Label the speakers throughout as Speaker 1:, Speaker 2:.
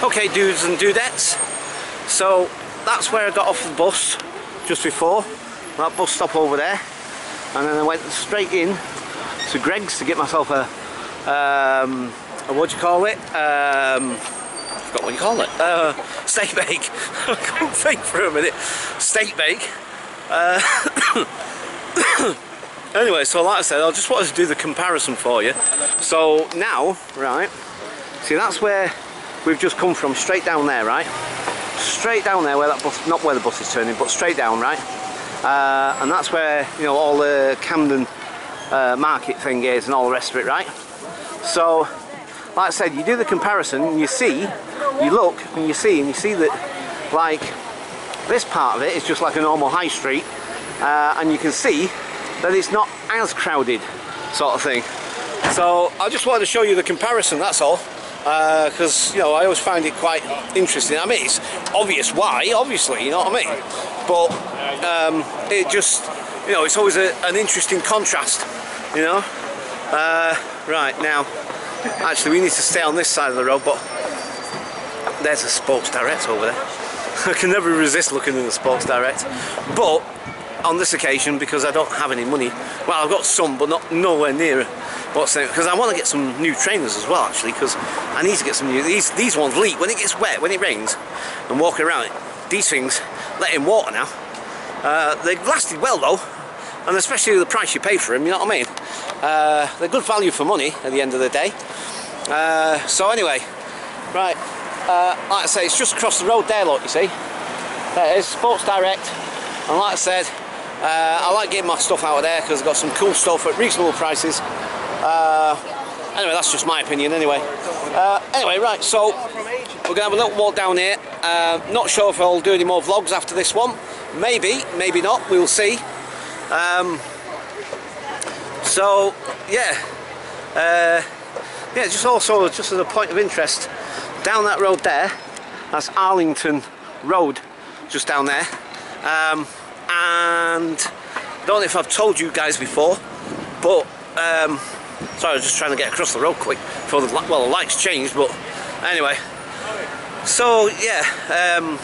Speaker 1: Okay dudes and dudettes, so that's where I got off the bus just before, that bus stop over there, and then I went straight in to Greggs to get myself a, um, a what do you call it, um, I forgot what you call it, uh, steak bake, I couldn't think for a minute, steak bake, uh, anyway so like I said I just wanted to do the comparison for you. So now right see that's where we've just come from straight down there right? Straight down there where that bus not where the bus is turning but straight down right? Uh, and that's where you know all the Camden uh, market thing is and all the rest of it right? So like I said you do the comparison and you see you look and you see and you see that like this part of it is just like a normal high street uh, and you can see that it's not as crowded sort of thing. So I just wanted to show you the comparison that's all because uh, you know I always find it quite interesting. I mean, it's obvious why, obviously, you know what I mean. But um, it just, you know, it's always a, an interesting contrast, you know. Uh, right now, actually, we need to stay on this side of the road, but there's a Sports Direct over there. I can never resist looking in the Sports Direct, but on this occasion because I don't have any money. Well, I've got some, but not nowhere near what's because I want to get some new trainers as well actually because I need to get some new these these ones leak. When it gets wet when it rains and walking around it these things let in water now. Uh, they've lasted well though and especially the price you pay for them you know what I mean? Uh, they're good value for money at the end of the day. Uh, so anyway right uh, like I say it's just across the road there look you see? There it is Sports Direct. And like I said uh, I like getting my stuff out of there because I've got some cool stuff at reasonable prices uh, anyway, that's just my opinion anyway. Uh, anyway, right, so we're going to have a little walk down here. Uh, not sure if I'll do any more vlogs after this one. Maybe, maybe not, we'll see. Um, so, yeah. Uh, yeah, just also, just as a point of interest, down that road there, that's Arlington Road, just down there. Um, and I don't know if I've told you guys before, but um, Sorry, I was just trying to get across the road quick before the well the lights changed, but anyway. So yeah, um,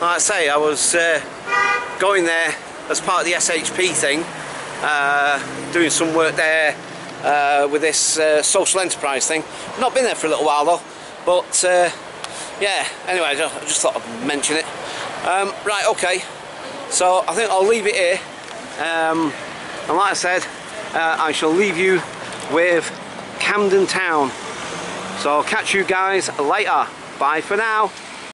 Speaker 1: like I say, I was uh, going there as part of the SHP thing, uh, doing some work there uh, with this uh, social enterprise thing. Not been there for a little while though, but uh, yeah. Anyway, I just thought I'd mention it. Um, right, okay. So I think I'll leave it here. Um, and like I said, uh, I shall leave you with Camden Town. So I'll catch you guys later. Bye for now.